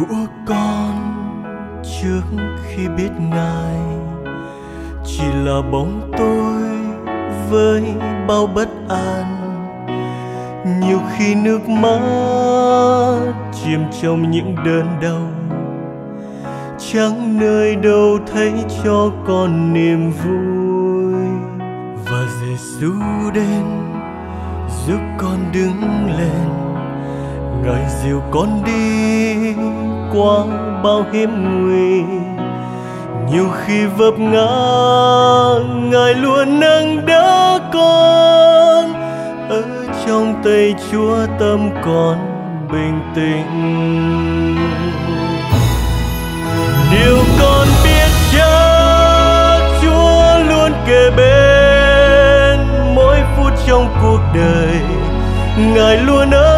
của con trước khi biết ngài. Chỉ là bóng tôi với bao bất an. Nhiều khi nước mắt chìm trong những đớn đau. Chẳng nơi đâu thấy cho con niềm vui. Và Giêsu đến, giúp con đứng lên ngài dìu con đi qua bao hiểm nguy. Nhiều khi vấp ngã, ngài luôn nâng đỡ con. Ở trong tay chúa tâm con bình tĩnh. Điều con biết chắc chúa luôn kề bên. Mỗi phút trong cuộc đời, ngài luôn ở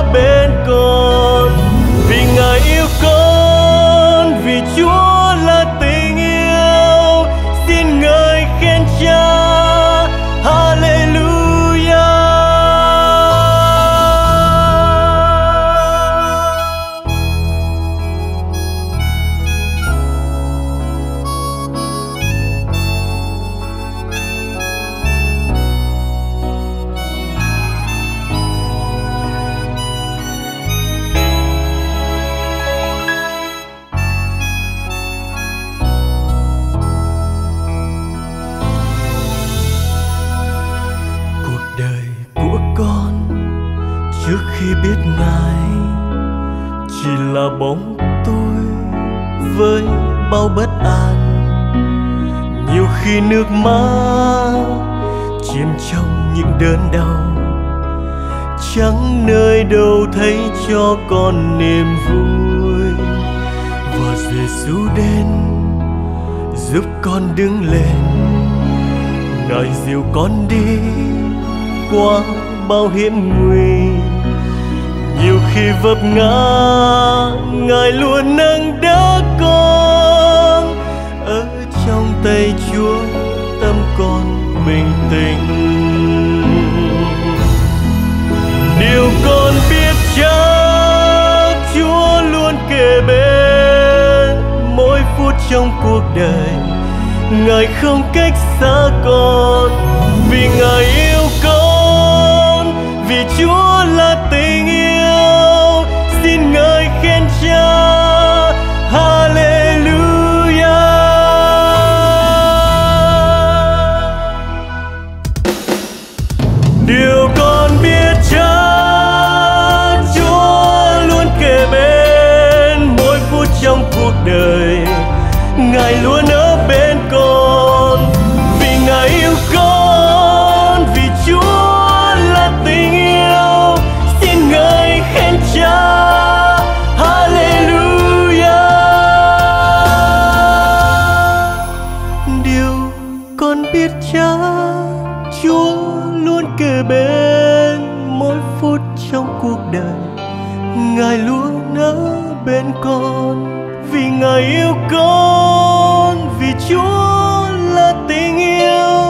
khi biết ngài chỉ là bóng tôi với bao bất an. Nhiều khi nước mắt chìm trong những đớn đau, chẳng nơi đâu thấy cho con niềm vui. Và Giêsu đến giúp con đứng lên. Ngài dìu con đi qua bao hiểm nguy nhiều khi vấp ngã, ngài luôn nâng đỡ con. Ở trong tay chúa, tâm con bình tĩnh. Điều con biết chắc, chúa luôn kề bên. Mỗi phút trong cuộc đời, ngài không cách xa con. Điều con biết chắc, chúa luôn kề bên mỗi phút trong cuộc đời. Ngài luôn ở bên con, vì ngài yêu con, vì chúa là tình yêu. Xin ngài khen cha, Hallelujah. Điều con biết chắc, chúa luôn kề bên mỗi phút trong cuộc đời. Ngài luôn ở bên con, vì ngài yêu con, vì chúa là tình yêu.